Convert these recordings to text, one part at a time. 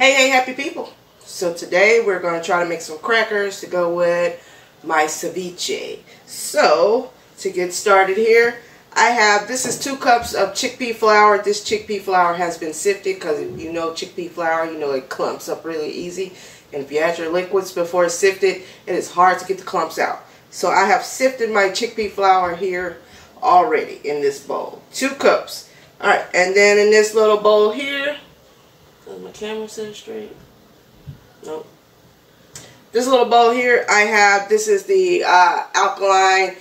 Hey, hey, happy people. So today we're going to try to make some crackers to go with my ceviche. So, to get started here, I have, this is two cups of chickpea flour. This chickpea flour has been sifted because you know chickpea flour, you know it clumps up really easy. And if you add your liquids before it's sifted, it is hard to get the clumps out. So I have sifted my chickpea flour here already in this bowl. Two cups. Alright, and then in this little bowl here, does my camera set straight? Nope. This little bowl here, I have, this is the uh, alkaline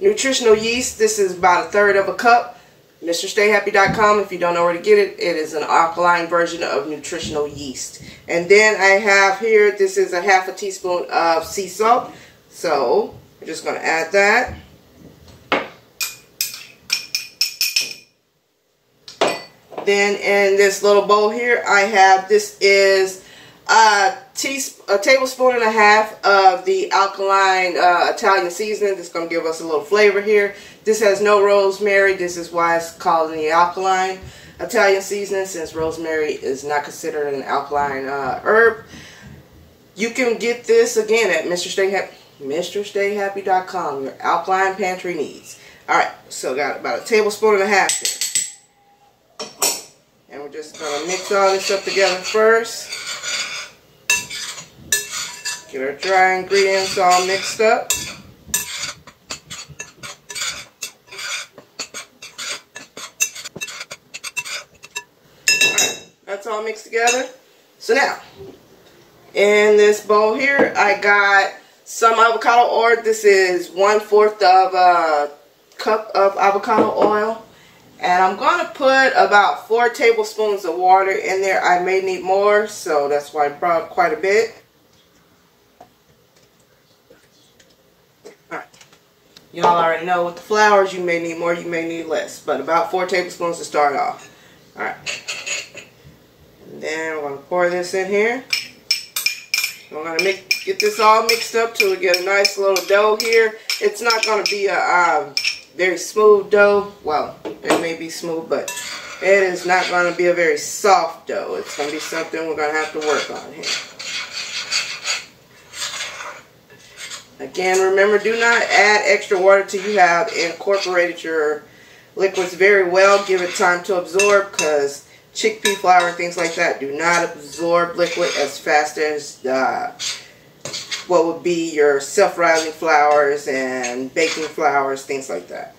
nutritional yeast. This is about a third of a cup. MrStaayHappy.com, if you don't know where to get it, it is an alkaline version of nutritional yeast. And then I have here, this is a half a teaspoon of sea salt. So, I'm just going to add that. Then in this little bowl here, I have, this is a, teaspoon, a tablespoon and a half of the alkaline uh, Italian seasoning. This is going to give us a little flavor here. This has no rosemary. This is why it's called the alkaline Italian seasoning since rosemary is not considered an alkaline uh, herb. You can get this again at Mr. Staay Happy. MrStaayHappy.com, your alkaline pantry needs. Alright, so got about a tablespoon and a half there. We're just going to mix all this up together first. Get our dry ingredients all mixed up. Alright, that's all mixed together. So now, in this bowl here, I got some avocado oil. This is one fourth of a cup of avocado oil. And I'm going put about four tablespoons of water in there. I may need more, so that's why I brought quite a bit. Alright. Y'all already know with the flours, you may need more, you may need less. But about four tablespoons to start off. Alright. And then we're going to pour this in here. I'm going to make, get this all mixed up till we get a nice little dough here. It's not going to be a... Um, very smooth dough. Well, it may be smooth, but it is not going to be a very soft dough. It's going to be something we're going to have to work on here. Again, remember, do not add extra water till you have incorporated your liquids very well. Give it time to absorb because chickpea flour and things like that do not absorb liquid as fast as uh, what would be your self-rising flours and baking flours, things like that.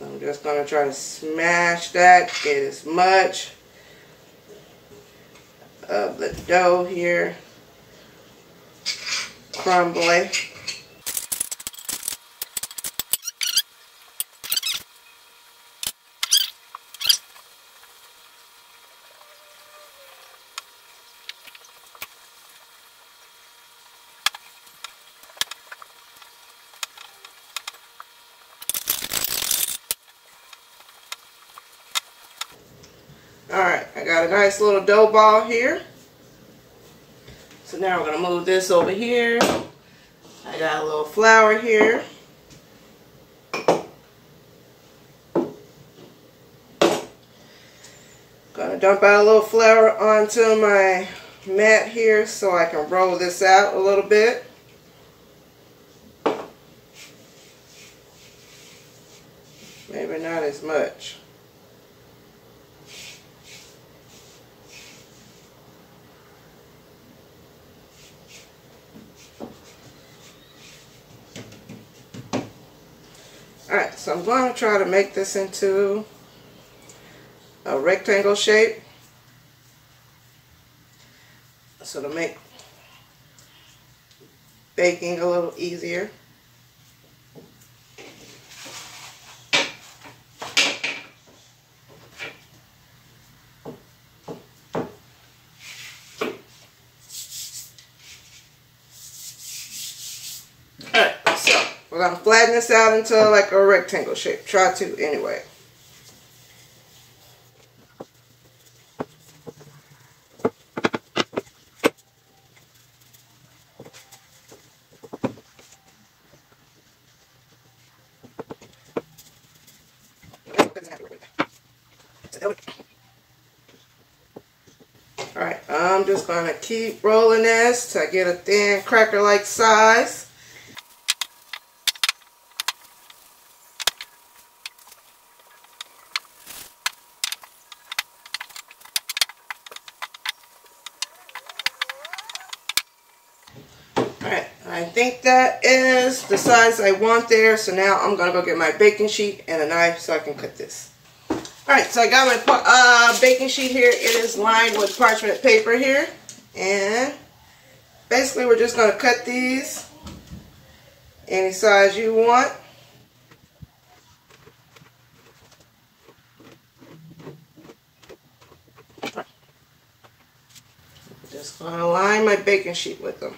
I'm just going to try to smash that, get as much of the dough here crumbly. Alright, I got a nice little dough ball here. So now we're going to move this over here. I got a little flour here. Gonna dump out a little flour onto my mat here so I can roll this out a little bit. Maybe not as much. Alright, so I'm going to try to make this into a rectangle shape. So to make baking a little easier. Going to flatten this out into like a rectangle shape. Try to anyway. Alright, I'm just going to keep rolling this to get a thin cracker-like size. Alright, I think that is the size I want there. So now I'm going to go get my baking sheet and a knife so I can cut this. Alright, so I got my uh, baking sheet here. It is lined with parchment paper here. And basically we're just going to cut these any size you want. Just going to line my baking sheet with them.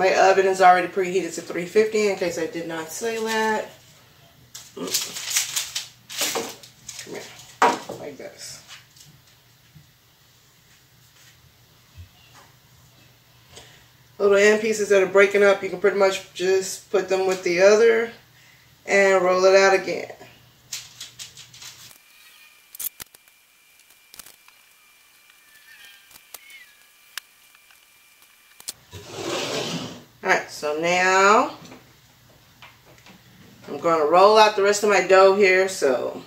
My oven is already preheated to 350 in case I did not say that. Mm. Come here, like this. Little end pieces that are breaking up, you can pretty much just put them with the other and roll it out again. Alright, so now I'm going to roll out the rest of my dough here. So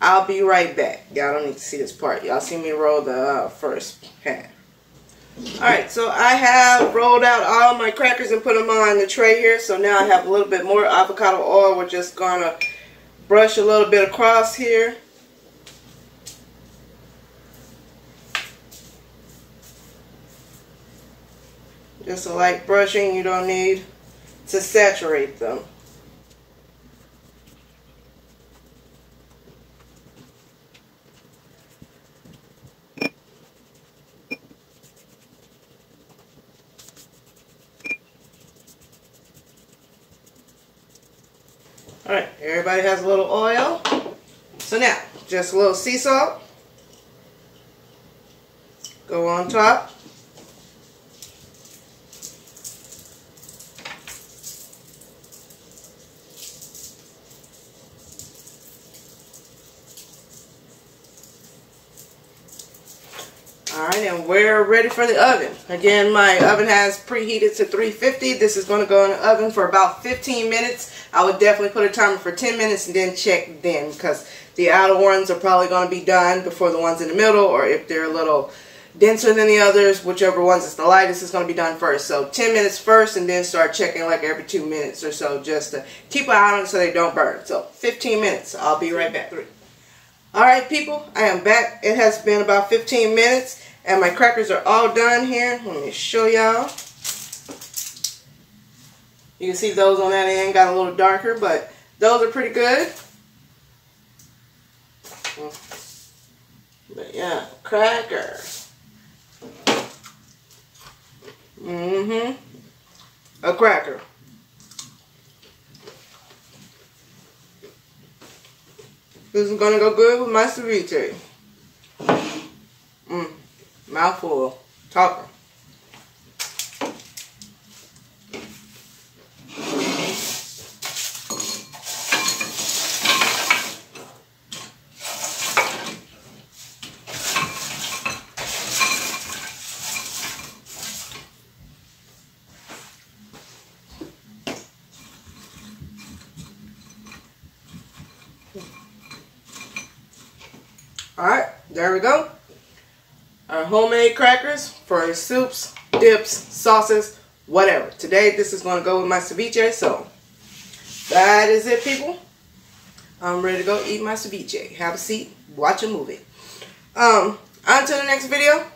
I'll be right back. Y'all don't need to see this part. Y'all see me roll the uh, first half. Alright, so I have rolled out all my crackers and put them on the tray here. So now I have a little bit more avocado oil. We're just going to brush a little bit across here. Just a light brushing, you don't need to saturate them. Alright, everybody has a little oil. So now, just a little sea salt. Go on top. Alright, and we're ready for the oven. Again, my oven has preheated to 350. This is going to go in the oven for about 15 minutes. I would definitely put a timer for 10 minutes and then check then because the outer ones are probably going to be done before the ones in the middle or if they're a little denser than the others, whichever ones is the lightest is going to be done first. So 10 minutes first and then start checking like every 2 minutes or so just to keep an eye on them so they don't burn. So 15 minutes. I'll be right back. Alright people, I am back. It has been about 15 minutes and my crackers are all done here. Let me show y'all. You can see those on that end got a little darker, but those are pretty good. But yeah, cracker. Mm-hmm. A cracker. This is gonna go good with my ceviche. Mouthful. Talking. Alright, there we go. Our homemade crackers for soups, dips, sauces, whatever. Today, this is going to go with my ceviche, so that is it, people. I'm ready to go eat my ceviche. Have a seat, watch a movie. Um, until the next video,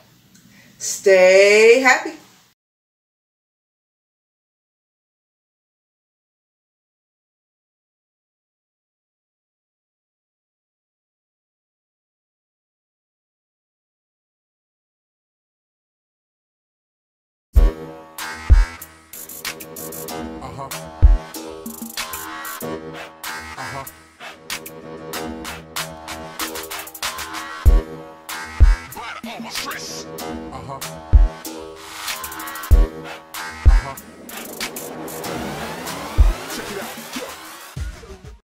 stay happy. Uh-huh.